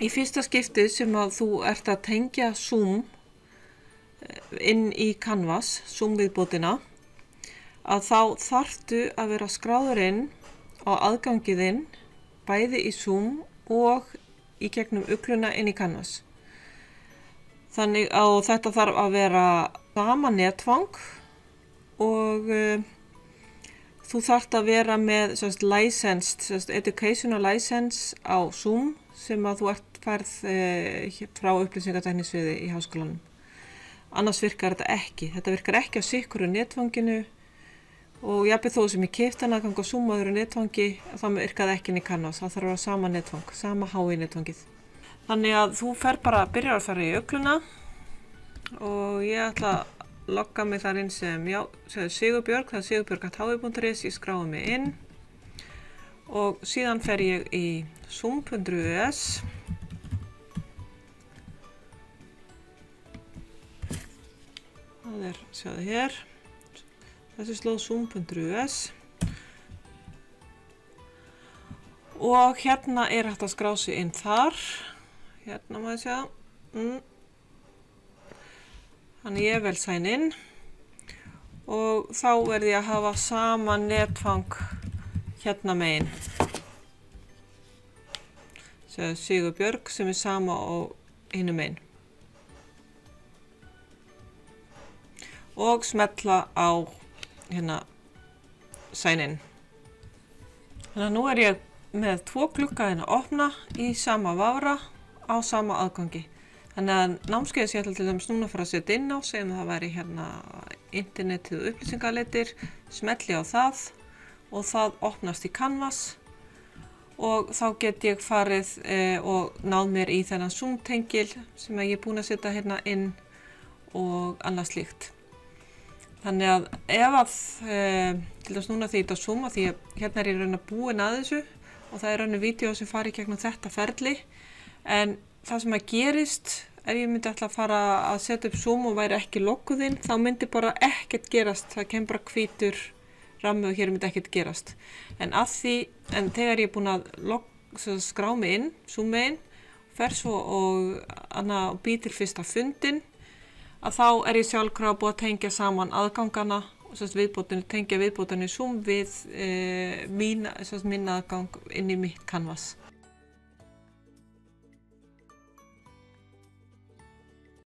í fyrsta skiptið sem að þú ert að tengja Zoom eh, inn í Canvas, Zoom viðbótina, að þá þarftu að vera skráður inn á aðgangiðinn bæði í Zoom og í gegnum ukluna inn í Canvas. Þannig að þetta þarf að vera sama netfang og uh, þú þarft að vera með sérst, licensed, sérst, educational license á Zoom sem að þú ert færð uh, frá upplýsingateknisviði í háskólanum. Annars virkar þetta ekki. Þetta virkar ekki á sikkuru netfanginu og jápið þó sem ég keift hann að ganga Zoom á öðru netfangi þá virkaði ekki inn í kannast. Það þarf að vera sama netfang, sama hái netfangið. Þannig að þú fer bara að byrja að fara í ökluna og ég ætla að logga mig þar inn sem, já, Sigurbjörg, það er sigurbjörg.hi.is, ég skráði mig inn og síðan fer ég í zoom.us það er, sjáðu hér. Þessi slóð zoom.us og hérna er hægt að skrá sig inn þar. Hérna maður sjá. Mm. þannig ég vel sæn inn. Og þá verði ég að hafa sama netfang hérna megin. Sigur Björg sem er sama og hinu megin. Og smetla á hérna sænin. Þannig að nú er ég með tvo klukka hérna að opna í sama vafra á sama aðgangi. Þannig að námskeiðis ég ætla til dæmis núna að fara að setja inn á segjum það væri hérna internetið upplýsingaleitir smetli á það og það opnast í Canvas. Og þá get ég farið eh, og náð mér í þennan Zoom tengil sem ég er búin að setja hérna inn og annað slíkt. Þannig að ef að eh, til dæmis núna því þetta Zoom að því að hérna er ég raun að búin að þessu og það er rauninu vídeo sem fari gegnum þetta ferli. En það sem að gerist ef ég myndi alltaf fara að setja upp Zoom og væri ekki lokkuðinn þá myndi bara ekkert gerast. Það kemur bara hvítur rammi og hér myndi ekkert gerast. En að því, en þegar ég er búin að skrá mig inn, Zoom mig inn fer svo og býr til fyrsta fundin að þá er ég sjálfkraf búið að tengja saman aðgangana viðbótinu, tengja viðbótinu Zoom við e, mín, mín aðgang inn í mitt canvas